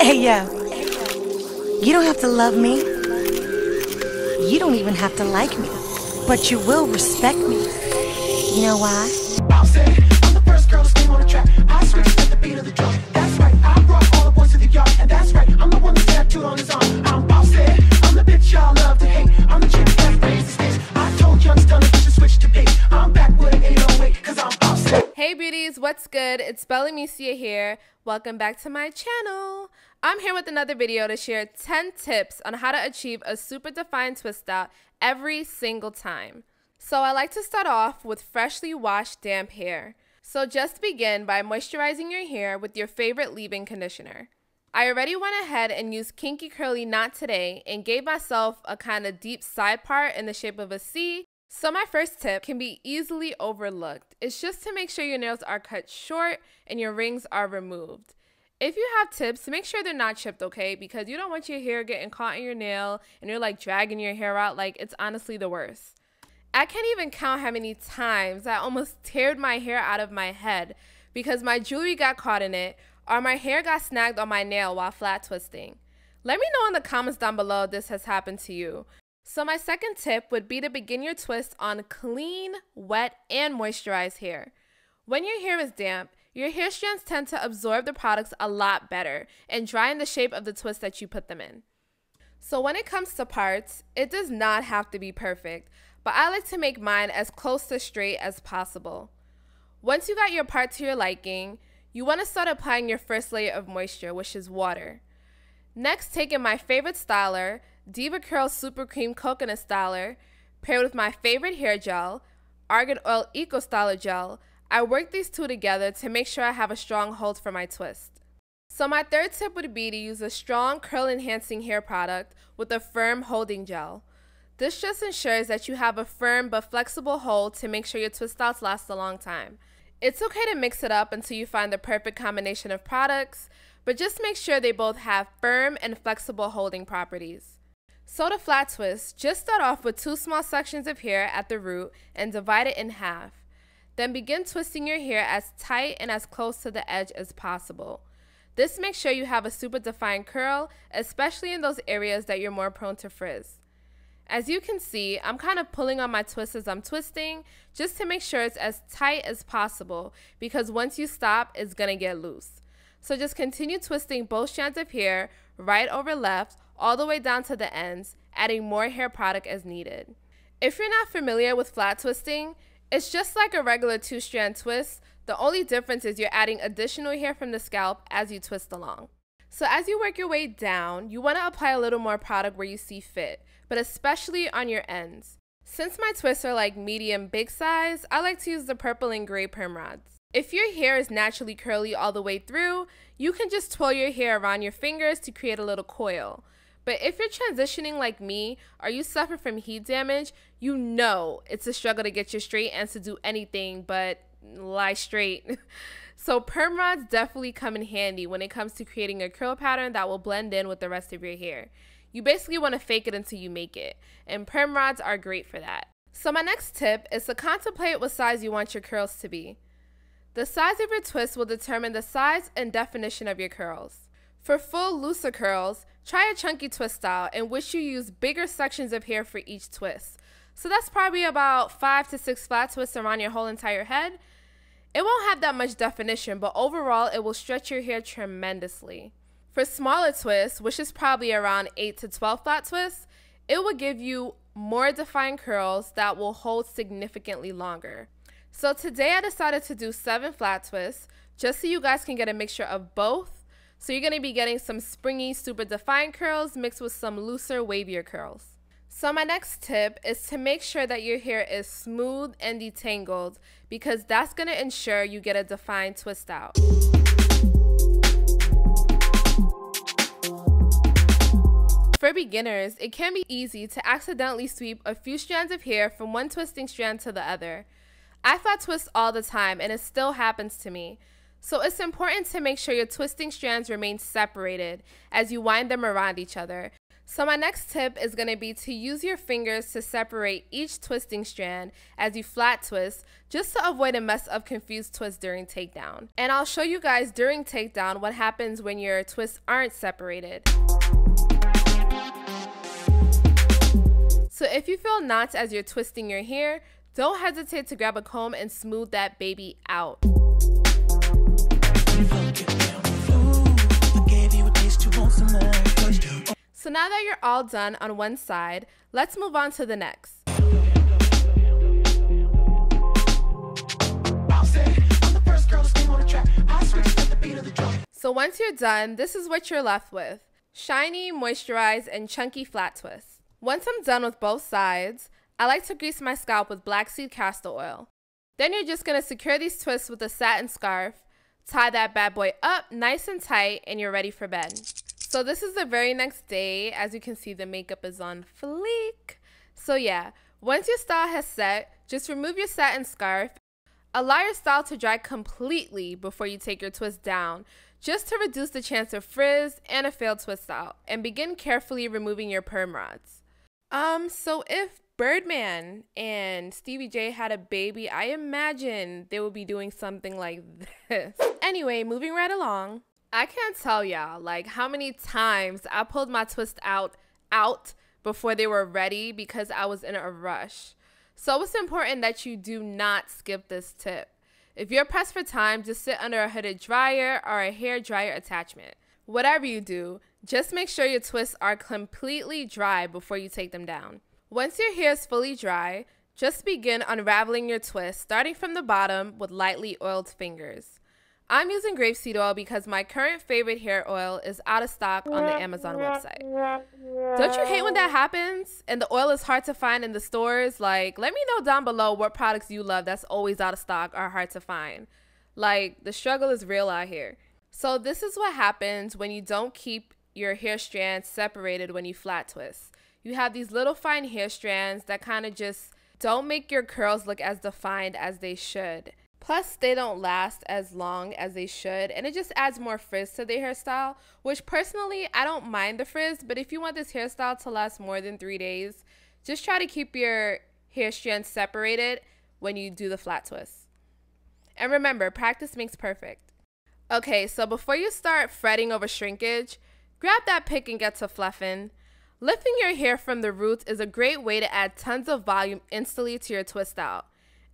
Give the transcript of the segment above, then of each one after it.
Hey yo, you don't have to love me. You don't even have to like me. But you will respect me. You know why? Bounce it. I'm the first girl to scream on the track. I switch at the beat of the drum. That's right. I brought all the boys to the yard, and that's right. I'm the one that's tattooed on his arm. I'm bounce it. I'm the bitch y'all love to hate. I'm the chick that raised the stakes. I told young stunner you should switch to pace. I'm back with an 808, cause I'm bounce it. Hey beauties, what's good? It's Bella Mecia here. Welcome back to my channel. I'm here with another video to share 10 tips on how to achieve a super defined twist out every single time. So I like to start off with freshly washed damp hair. So just begin by moisturizing your hair with your favorite leave-in conditioner. I already went ahead and used Kinky Curly Knot today and gave myself a kind of deep side part in the shape of a C so my first tip can be easily overlooked. It's just to make sure your nails are cut short and your rings are removed. If you have tips, make sure they're not chipped, okay? Because you don't want your hair getting caught in your nail and you're like dragging your hair out. Like, it's honestly the worst. I can't even count how many times I almost teared my hair out of my head because my jewelry got caught in it or my hair got snagged on my nail while flat twisting. Let me know in the comments down below if this has happened to you. So my second tip would be to begin your twist on clean, wet, and moisturized hair. When your hair is damp, your hair strands tend to absorb the products a lot better and dry in the shape of the twist that you put them in. So when it comes to parts, it does not have to be perfect, but I like to make mine as close to straight as possible. Once you got your part to your liking, you want to start applying your first layer of moisture, which is water. Next, taking my favorite styler, Deva Curl Super Cream Coconut Styler, paired with my favorite hair gel, Argan Oil Eco Styler Gel, I work these two together to make sure I have a strong hold for my twist. So my third tip would be to use a strong curl enhancing hair product with a firm holding gel. This just ensures that you have a firm but flexible hold to make sure your twist outs last a long time. It's okay to mix it up until you find the perfect combination of products, but just make sure they both have firm and flexible holding properties. So to flat twist, just start off with two small sections of hair at the root and divide it in half. Then begin twisting your hair as tight and as close to the edge as possible. This makes sure you have a super defined curl, especially in those areas that you're more prone to frizz. As you can see, I'm kind of pulling on my twist as I'm twisting, just to make sure it's as tight as possible, because once you stop, it's gonna get loose. So just continue twisting both strands of hair, right over left, all the way down to the ends, adding more hair product as needed. If you're not familiar with flat twisting, it's just like a regular two strand twist. The only difference is you're adding additional hair from the scalp as you twist along. So as you work your way down, you want to apply a little more product where you see fit, but especially on your ends. Since my twists are like medium big size, I like to use the purple and gray perm rods. If your hair is naturally curly all the way through, you can just twirl your hair around your fingers to create a little coil. But if you're transitioning like me or you suffer from heat damage, you know it's a struggle to get you straight and to do anything but lie straight. so perm rods definitely come in handy when it comes to creating a curl pattern that will blend in with the rest of your hair. You basically want to fake it until you make it, and perm rods are great for that. So my next tip is to contemplate what size you want your curls to be. The size of your twist will determine the size and definition of your curls. For full looser curls, Try a chunky twist style in which you use bigger sections of hair for each twist. So that's probably about five to six flat twists around your whole entire head. It won't have that much definition, but overall it will stretch your hair tremendously. For smaller twists, which is probably around 8 to 12 flat twists, it will give you more defined curls that will hold significantly longer. So today I decided to do 7 flat twists just so you guys can get a mixture of both so you're going to be getting some springy, super defined curls mixed with some looser, wavier curls. So my next tip is to make sure that your hair is smooth and detangled because that's going to ensure you get a defined twist out. For beginners, it can be easy to accidentally sweep a few strands of hair from one twisting strand to the other. I flat twist all the time and it still happens to me. So it's important to make sure your twisting strands remain separated as you wind them around each other So my next tip is going to be to use your fingers to separate each twisting strand as you flat twist just to avoid a mess of confused twists during takedown. And I'll show you guys during takedown what happens when your twists aren't separated. So if you feel knots as you're twisting your hair, don't hesitate to grab a comb and smooth that baby out. Now that you're all done on one side, let's move on to the next. So once you're done, this is what you're left with. Shiny, moisturized, and chunky flat twists. Once I'm done with both sides, I like to grease my scalp with black seed castor oil. Then you're just going to secure these twists with a satin scarf, tie that bad boy up nice and tight, and you're ready for bed. So this is the very next day. As you can see, the makeup is on fleek. So yeah, once your style has set, just remove your satin scarf. Allow your style to dry completely before you take your twist down, just to reduce the chance of frizz and a failed twist out. And begin carefully removing your perm rods. Um, so if Birdman and Stevie J had a baby, I imagine they would be doing something like this. Anyway, moving right along. I can't tell y'all like how many times I pulled my twist out out before they were ready because I was in a rush. So it's important that you do not skip this tip. If you're pressed for time, just sit under a hooded dryer or a hair dryer attachment. Whatever you do, just make sure your twists are completely dry before you take them down. Once your hair is fully dry, just begin unraveling your twist, starting from the bottom with lightly oiled fingers. I'm using grapeseed oil because my current favorite hair oil is out of stock on the Amazon website. Don't you hate when that happens and the oil is hard to find in the stores? Like, let me know down below what products you love that's always out of stock or hard to find. Like, the struggle is real out here. So, this is what happens when you don't keep your hair strands separated when you flat twist you have these little fine hair strands that kind of just don't make your curls look as defined as they should. Plus, they don't last as long as they should, and it just adds more frizz to the hairstyle, which personally, I don't mind the frizz, but if you want this hairstyle to last more than three days, just try to keep your hair strands separated when you do the flat twist. And remember, practice makes perfect. Okay, so before you start fretting over shrinkage, grab that pick and get to fluffing. Lifting your hair from the roots is a great way to add tons of volume instantly to your twist out.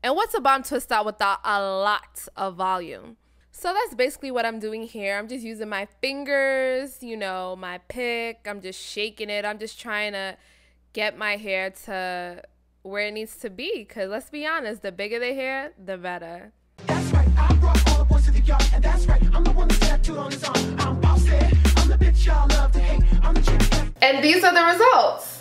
And what's a bomb twist out without a lot of volume? So that's basically what I'm doing here. I'm just using my fingers, you know, my pick. I'm just shaking it. I'm just trying to get my hair to where it needs to be. Because let's be honest, the bigger the hair, the better. That's right. I brought all the boys to the yard. And that's right. I'm the one that tattooed on his arm. I'm boss I'm the bitch y'all love to hate. I'm the chick and these are the results.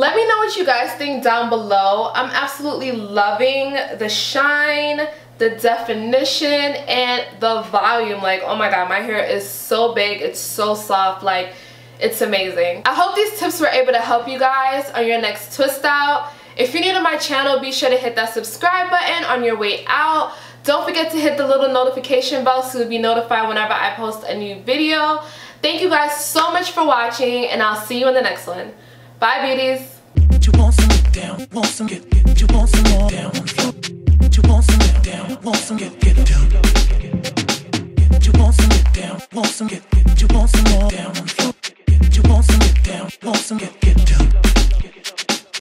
Let me know what you guys think down below. I'm absolutely loving the shine, the definition, and the volume. Like, oh my god, my hair is so big. It's so soft. Like, it's amazing. I hope these tips were able to help you guys on your next twist out. If you're new to my channel, be sure to hit that subscribe button on your way out. Don't forget to hit the little notification bell so you'll be notified whenever I post a new video. Thank you guys so much for watching, and I'll see you in the next one. Bye, beauties want some get down, want some get, get you want some more want down, want some get, get down. Get you want some get down, want some get, get you want some more down. Get you want some get down, want some get, get down.